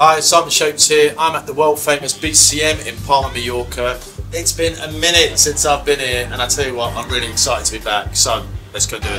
Hi, Simon Shapes here. I'm at the world famous BCM in Palma, Mallorca. It's been a minute since I've been here, and I tell you what, I'm really excited to be back. So let's go do it.